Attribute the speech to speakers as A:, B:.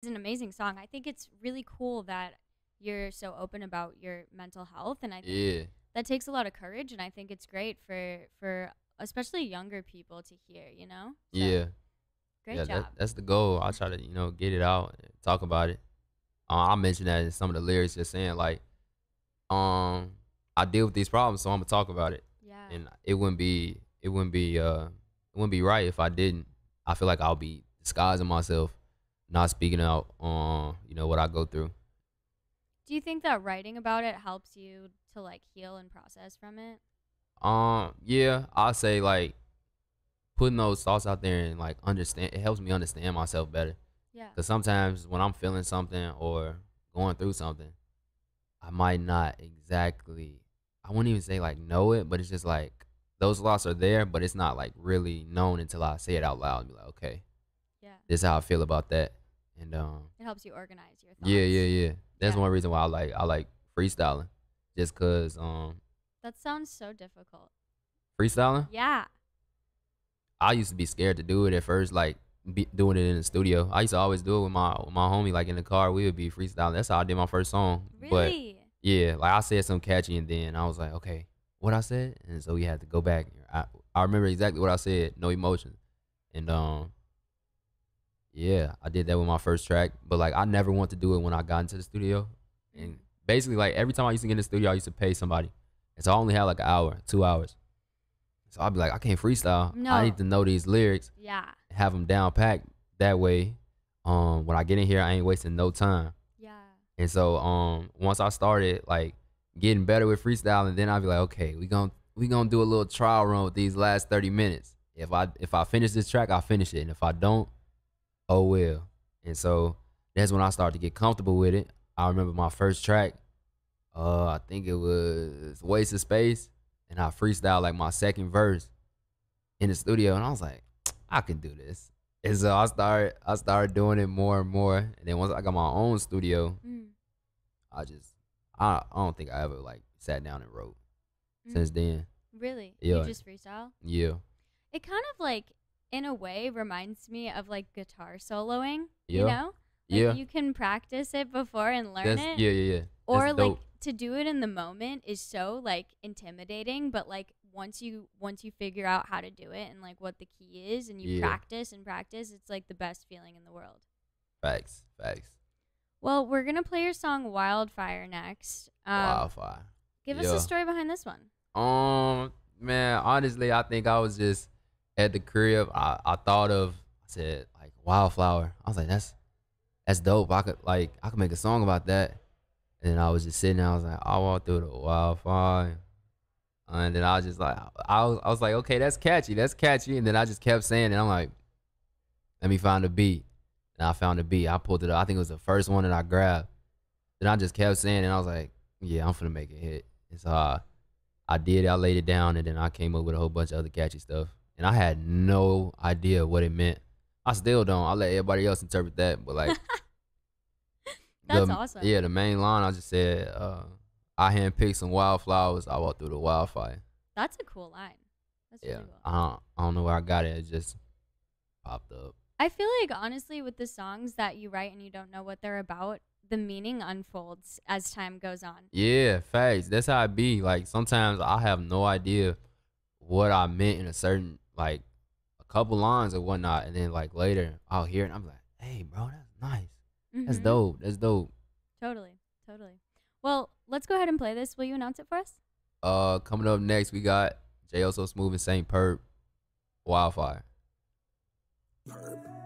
A: It's an amazing song. I think it's really cool that you're so open about your mental health, and I think
B: Yeah.
A: that takes a lot of courage. And I think it's great for for especially younger people to hear. You know? So,
B: Yeah.
A: Great
B: yeah,
A: job.
B: That, that's the goal. I try to, you know, get it out, and talk about it. Uh, I mentioned that in some of the lyrics, just saying like, um, I deal with these problems, so I'm gonna talk about it,
A: yeah.
B: and it wouldn't be, it wouldn't be, uh, it wouldn't be right if I didn't. I feel like I'll be disguising myself, not speaking out on, you know, what I go through.
A: Do you think that writing about it helps you to like heal and process from it?
B: Um, yeah, I say like putting those thoughts out there and like understand. It helps me understand myself better.
A: Yeah.
B: Cause sometimes when I'm feeling something or going through something, I might not exactly. I wouldn't even say like know it, but it's just like those thoughts are there, but it's not like really known until I say it out loud and be like, okay,
A: Yeah.
B: this is how I feel about that. And um,
A: It helps you organize your thoughts.
B: yeah, yeah, yeah. That's
A: Yeah.
B: one reason why I like I like freestyling, just cause um
A: That sounds so difficult.
B: freestyling.
A: Yeah.
B: I used to be scared to do it at first, like be doing it in the studio. I used to always do it with my with my homie, like in the car. We would be freestyling. That's how I did my first song. But
A: Really?
B: yeah, like I said something catchy, and then I was like, okay, what I said, and so we had to go back. I I remember exactly what I said, no emotion, and um, yeah, I did that with my first track. But like, I never want to do it when I got into the studio, and basically, like every time I used to get in the studio, I used to pay somebody, and so I only had like an hour, two hours. So I'd be like, I can't freestyle.
A: No.
B: I need to know these lyrics,
A: yeah.
B: have them down packed. That way, um, when I get in here, I ain't wasting no time.
A: Yeah.
B: And so um once I started like getting better with freestyling, then I'd be like, okay, we gon' we gonna do a little trial run with these last 30 minutes. If I if I finish this track, I'll finish it. And if I don't, oh well. And so that's when I started to get comfortable with it. I remember my first track, uh, I think it was Waste of Space, and I freestyled like my second verse in the studio, and I was like, I can do this. And so I started I started doing it more and more. And then once I got my own studio,
A: Mm.
B: I just I I don't think I ever like sat down and wrote
A: Mm.
B: since then.
A: Really?
B: Yeah.
A: You just freestyle?
B: Yeah.
A: It kind of like, in a way, reminds me of like guitar soloing.
B: Yeah.
A: You know? Like
B: yeah.
A: You can practice it before and learn
B: That's
A: it.
B: yeah, yeah, yeah.
A: or
B: That's
A: like
B: dope.
A: to do it in the moment is so like intimidating but like once you once you figure out how to do it and like what the key is and you
B: Yeah.
A: practice and practice it's like the best feeling in the world
B: facts, facts.
A: well we're gonna play your song wildfire next um,
B: Wildfire.
A: give us
B: Yeah.
A: a story behind this one
B: Um, man, honestly, I think I was just at the crib. I, I thought of, I said like wildflower. I was like, that's that's dope. I could like I could make a song about that. And I was just sitting there. I was like, I walked through the wildfire. And then I was just like, I was, I was like, okay, that's catchy. That's catchy. And then I just kept saying it. I'm like, let me find a beat. And I found a beat. I pulled it up. I think it was the first one that I grabbed. Then I just kept saying it. And I was like, yeah, I'm finna make it hit. And so I, I did. I laid it down, and then I came up with a whole bunch of other catchy stuff. And I had no idea what it meant. I still don't. I let everybody else interpret that. But like,
A: that's
B: the-
A: awesome
B: Yeah, the main line I just said, uh, I handpicked some wildflowers. I walked through the wildfire.
A: that's a cool line that's
B: Yeah,
A: really cool
B: I don't, I don't know where I got it. It just popped up.
A: I feel like honestly with the songs that you write and you don't know what they're about the meaning unfolds as time goes on
B: Yeah, facts. That's how it be. Like sometimes I have no idea what I meant in a certain like a couple lines or whatnot, and then like later I'll hear it and I'm like, hey, bro, that's nice. That's
A: Mhm.
B: dope. That's dope.
A: Totally, totally. Well, let's go ahead and play this. Will you announce it for us?
B: Uh, coming up next, we got JayOso Smoove and Saint Perp, Wildfire.
C: Perp.